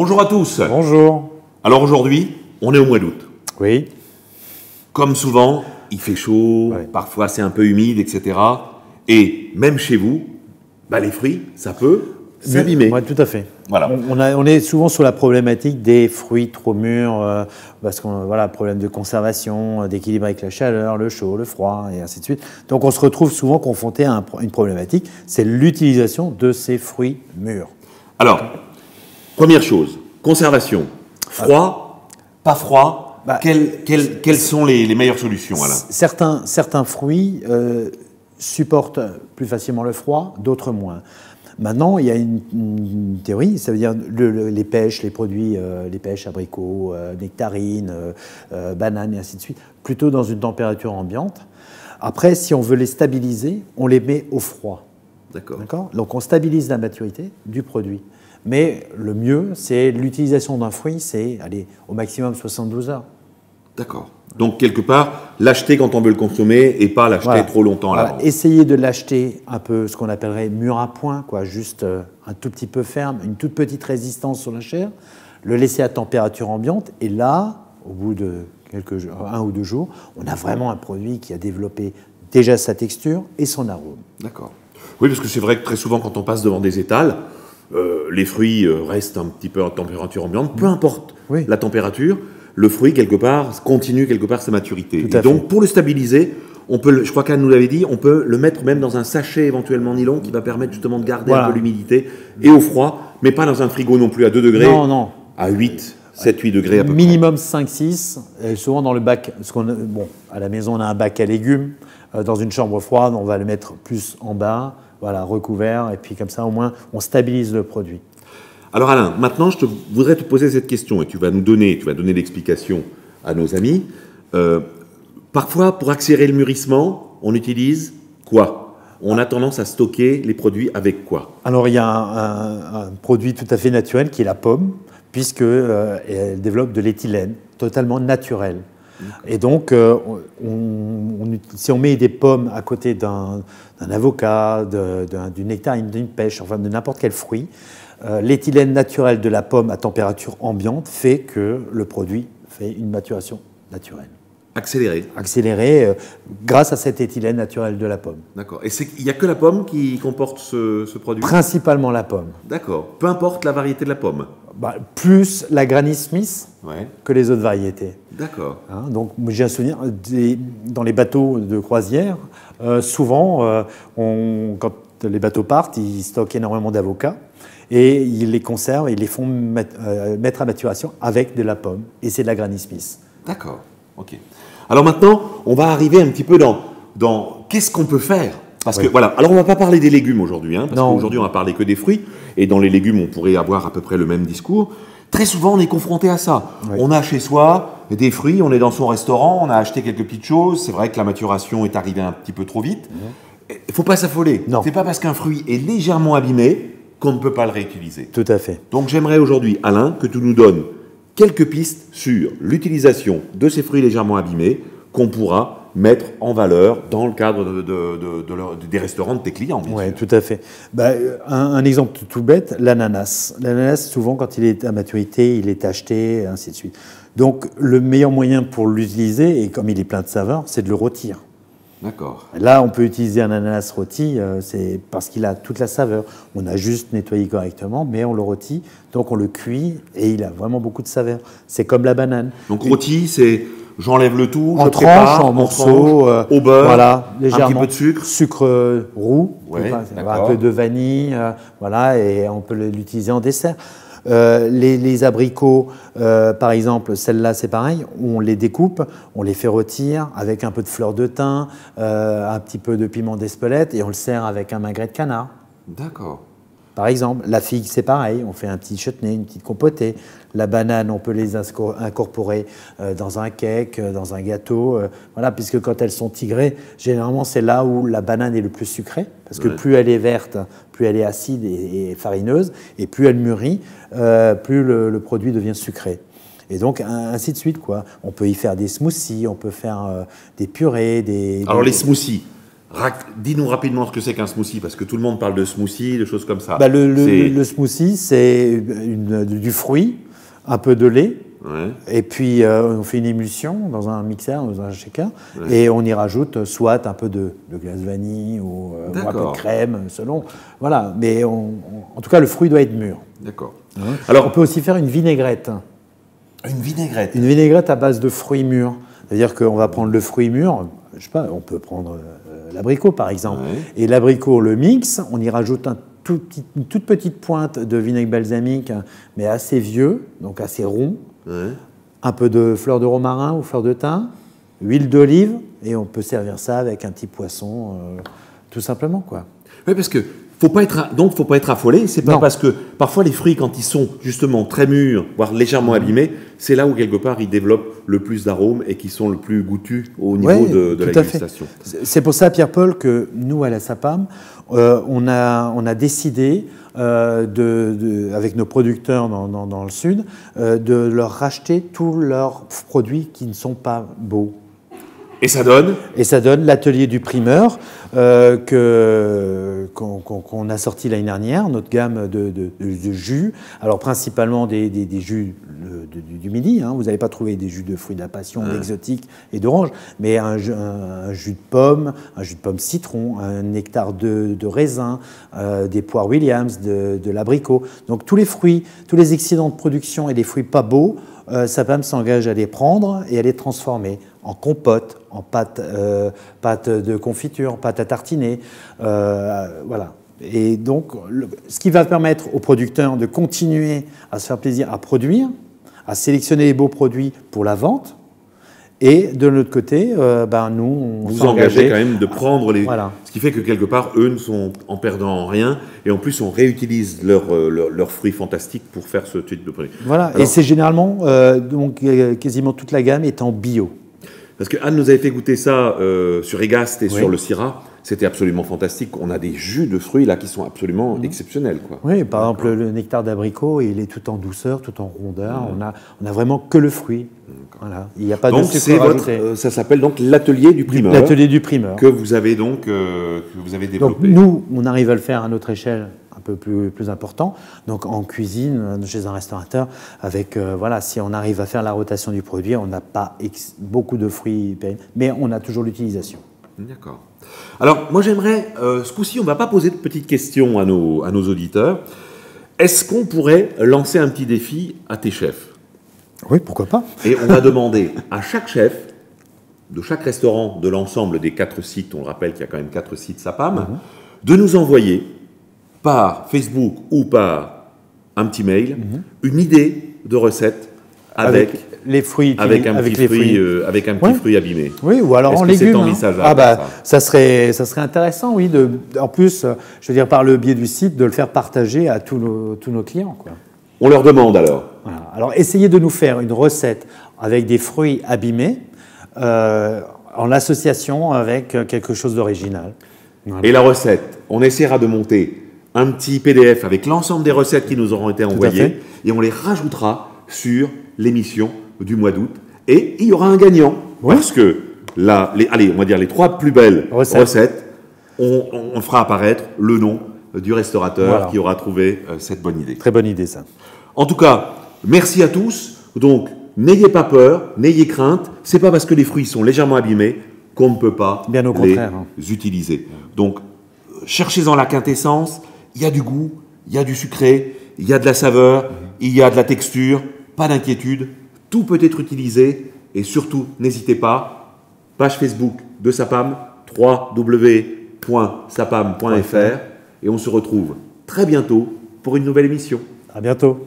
Bonjour à tous. Bonjour. Alors aujourd'hui, on est au mois d'août. Oui. Comme souvent, il fait chaud, Ouais. parfois c'est un peu humide, etc. Et même chez vous, bah, les fruits, ça peut s'abîmer. Oui, tout à fait. Voilà. On, on a- on est souvent sur la problématique des fruits trop mûrs, euh, parce qu'on voilà, problème de conservation, euh, d'équilibre avec la chaleur, le chaud, le froid, et ainsi de suite. Donc on se retrouve souvent confronté à un une problématique, c'est l'utilisation de ces fruits mûrs. Alors, première chose, conservation. Froid, pas froid. Bah, quelles, quelles- quelles sont les, les meilleures solutions, Alain? Certains, certains fruits euh, supportent plus facilement le froid, d'autres moins. Maintenant, il y a une, une théorie, ça veut dire le- le- les pêches, les produits, euh, les pêches, abricots, euh, nectarines, euh, bananes et ainsi de suite, plutôt dans une température ambiante. Après, si on veut les stabiliser, on les met au froid. D'accord? Donc on stabilise la maturité du produit. Mais le mieux, c'est l'utilisation d'un fruit, c'est allez, au maximum 72 heures. D'accord. Donc, quelque part, l'acheter quand on veut le consommer et pas l'acheter Voilà. trop longtemps à Voilà. Essayez de l'acheter un peu ce qu'on appellerait mûr à point, quoi, juste euh, un tout petit peu ferme, une toute petite résistance sur la chair, le laisser à température ambiante, et là, au bout de quelques jours, un ou deux jours, on a vraiment un produit qui a développé déjà sa texture et son arôme. D'accord. Oui, parce que c'est vrai que très souvent, quand on passe devant des étals, euh, les fruits euh, restent un petit peu en température ambiante, peu importe Oui. la température, le fruit, quelque part, continue quelque part sa maturité. Et donc, fait. pour le stabiliser, on peut, le- je crois qu'Anne nous l'avait dit, on peut le mettre même dans un sachet éventuellement nylon qui va permettre justement de garder Voilà. un peu l'humidité et au froid, mais pas dans un frigo non plus à 2 degrés, Non, non. à 8, 7, 8 degrés à peu. Minimum 5-6, et souvent dans le bac, parce qu'on bon, à la maison on a un bac à légumes, euh, dans une chambre froide on va le mettre plus en bas, voilà, recouvert, et puis comme ça au moins on stabilise le produit. Alors Alain, maintenant je te, voudrais te poser cette question et tu vas nous donner, tu vas donner l'explication à nos amis. Euh, parfois, pour accélérer le mûrissement, on utilise quoi? On a tendance à stocker les produits avec quoi? Alors il y a un, un- un produit tout à fait naturel qui est la pomme, puisque euh, elle développe de l'éthylène, totalement naturel. Et donc, euh, on- on- si on met des pommes à côté d'un avocat, d'une nectarine, d'une pêche, enfin de n'importe quel fruit, euh, l'éthylène naturel de la pomme à température ambiante fait que le produit fait une maturation naturelle, Accéléré. accélérée euh, grâce à cet éthylène naturel de la pomme. D'accord. Et il n'y a que la pomme qui comporte ce, ce produit? Principalement la pomme. D'accord. Peu importe la variété de la pomme. Bah, plus la Granny Smith Ouais. que les autres variétés. D'accord. Hein, donc j'ai un souvenir des- dans les bateaux de croisière, euh, souvent euh, on- quand les bateaux partent, ils stockent énormément d'avocats et ils les conservent et ils les font mettre, euh, mettre à maturation avec de la pomme et c'est de la Granny Smith. D'accord. Ok. Alors maintenant, on va arriver un petit peu dans, dans qu'est-ce qu'on peut faire Parce que voilà. Alors on va pas parler des légumes aujourd'hui, hein, parce qu'aujourd'hui on va parler que des fruits. Et dans les légumes, on pourrait avoir à peu près le même discours. Très souvent, on est confronté à ça. Oui. On a chez soi des fruits, on est dans son restaurant, on a acheté quelques petites choses. C'est vrai que la maturation est arrivée un petit peu trop vite. Il faut pas s'affoler. Non. C'est pas parce qu'un fruit est légèrement abîmé qu'on ne peut pas le réutiliser. Tout à fait. Donc j'aimerais aujourd'hui, Alain, que tu nous donnes quelques pistes sur l'utilisation de ces fruits légèrement abîmés qu'on pourra mettre en valeur dans le cadre de, de- de- de leur- des restaurants de tes clients. Oui, tout à fait. Bah, euh, un, un exemple tout, bête, l'ananas. L'ananas, souvent, quand il est à maturité, il est acheté, et ainsi de suite. Donc, le meilleur moyen pour l'utiliser, et comme il est plein de saveurs, c'est de le rôtir. D'accord. Là, on peut utiliser un ananas rôti, euh, c'est parce qu'il a toute la saveur. On a juste nettoyé correctement, mais on le rôtit, donc on le cuit et il a vraiment beaucoup de saveur. C'est comme la banane. Donc rôti, c'est j'enlève le tout, En je tranches, prépare, en morceaux, euh, au beurre, voilà, un légèrement. petit peu de sucre. Sucre euh, roux, Ouais, un peu de vanille, euh, voilà, et on peut l'utiliser en dessert. Euh, les, les abricots, euh, par exemple, celles-là, c'est pareil, on les découpe, on les fait rôtir avec un peu de fleur de thym, euh, un petit peu de piment d'Espelette, et on le sert avec un magret de canard. D'accord. Par exemple, la figue, c'est pareil, on fait un petit chutney, une petite compotée. La banane, on peut les incorporer euh, dans un cake, euh, dans un gâteau. euh, voilà, puisque quand elles sont tigrées, généralement, c'est là où la banane est le plus sucrée. Parce que Ouais. plus elle est verte, plus elle est acide et, farineuse, et plus elle mûrit, plus le, le produit devient sucré. Et donc, ainsi de suite, quoi. On peut y faire des smoothies, on peut faire euh, des purées, des... Alors des- les smoothies, Dis-nous rapidement ce que c'est qu'un smoothie, parce que tout le monde parle de smoothie, de choses comme ça. Bah, le, le, smoothie, c'est du fruit, un peu de lait, et puis euh, on fait une émulsion dans un mixeur, dans un shaker, et on y rajoute soit un peu de, glace vanille ou, euh, un peu de crème, selon. Voilà, mais en tout cas, le fruit doit être mûr. D'accord. Alors, on peut aussi faire une vinaigrette. Une vinaigrette Une vinaigrette à base de fruits mûrs. C'est-à-dire qu'on va prendre le fruit mûr, je sais pas, on peut prendre euh, l'abricot par exemple. Et l'abricot, on le mixe, on y rajoute un tout une toute petite pointe de vinaigre balsamique, mais assez vieux, donc assez rond. Un peu de fleur de romarin ou fleur de thym, huile d'olive, et on peut servir ça avec un petit poisson, euh, tout simplement. quoi. Oui, parce que faut pas être, donc, faut pas être affolé. C'est pas parce que parfois les fruits, quand ils sont justement très mûrs, voire légèrement abîmés, c'est là où quelque part ils développent le plus d'arômes et qui sont le plus goûtus au niveau de, la dégustation. C'est pour ça, Pierre-Paul, que nous à la SAPAM, euh, on, a, on a décidé euh, de, avec nos producteurs dans, dans, le sud, euh, de leur racheter tous leurs produits qui ne sont pas beaux. Et ça donne Et ça donne l'atelier du primeur euh, que, qu'on, a sorti l'année dernière, notre gamme de, de, jus. Alors principalement des, des, jus du, midi. Hein. Vous n'allez pas trouver des jus de fruits de la passion, d'exotique et d'orange, mais un, un, jus de pomme, un jus de pomme citron, un nectar de, raisin, euh, des poires Williams, de, l'abricot. Donc tous les fruits, tous les excédents de production et les fruits pas beaux, euh, Sapam s'engage à les prendre et à les transformer en compote, en pâte, euh, pâte de confiture, pâte à tartiner. Euh, voilà. Et donc, ce qui va permettre aux producteurs de continuer à se faire plaisir à produire, à sélectionner les beaux produits pour la vente, et de l'autre côté, euh, ben nous, on vous engagez quand même de prendre les. Voilà. Ce qui fait que quelque part, eux ne sont en perdant rien, et en plus, on réutilise leurs leur, fruits fantastiques pour faire ce type de produit. Voilà, et c'est généralement, donc quasiment toute la gamme est en bio. Parce que Anne nous avait fait goûter ça euh, sur Egast et sur le Syrah. C'était absolument fantastique. On a des jus de fruits là qui sont absolument mhm. exceptionnels. Quoi. Oui, par exemple, le nectar d'abricot, il est tout en douceur, tout en rondeur. On, a, on a vraiment que le fruit. Voilà. Il n'y a pas donc, de sucre votre, euh, Ça s'appelle donc l'atelier du primeur. L'atelier du primeur. Que vous avez donc euh, que vous avez développé. Donc, nous, on arrive à le faire à notre échelle peu plus, plus important. Donc en cuisine, euh, chez un restaurateur, avec euh, voilà, si on arrive à faire la rotation du produit, on n'a pas beaucoup de fruits, mais on a toujours l'utilisation. D'accord. Alors moi j'aimerais, euh, ce coup-ci, on ne va pas poser de petites questions à nos, à nos auditeurs. Est-ce qu'on pourrait lancer un petit défi à tes chefs? Oui, pourquoi pas. Et on va demander à chaque chef de chaque restaurant de l'ensemble des quatre sites, on le rappelle qu'il y a quand même quatre sites SAPAM, mhm. de nous envoyer par Facebook ou par un petit mail mhm. une idée de recette avec, les fruits avec un petit fruit euh, avec un petit fruit abîmé. Oui, ou alors en légumes. Hein. Ah bah ça. serait ça serait intéressant, oui. De, en plus, je veux dire par le biais du site, de le faire partager à tous nos, tous nos clients. Quoi. On leur demande alors. Alors essayez de nous faire une recette avec des fruits abîmés euh, en association avec quelque chose d'original. Et la recette, on essaiera de monter un petit PDF avec l'ensemble des recettes qui nous auront été envoyées et on les rajoutera sur l'émission du mois d'août. Et il y aura un gagnant parce que là, les, allez, on va dire les trois plus belles recettes, on, fera apparaître le nom du restaurateur qui aura trouvé euh, cette bonne idée. Très bonne idée ça. En tout cas, merci à tous. Donc, n'ayez pas peur, n'ayez crainte. C'est pas parce que les fruits sont légèrement abîmés qu'on ne peut pas Bien au les hein. utiliser. Donc, cherchez-en la quintessence il y a du goût, il y a du sucré, il y a de la saveur, il y a de la texture, pas d'inquiétude, tout peut être utilisé et surtout n'hésitez pas, page Facebook de Sapam, www.sapam.fr et on se retrouve très bientôt pour une nouvelle émission. À bientôt.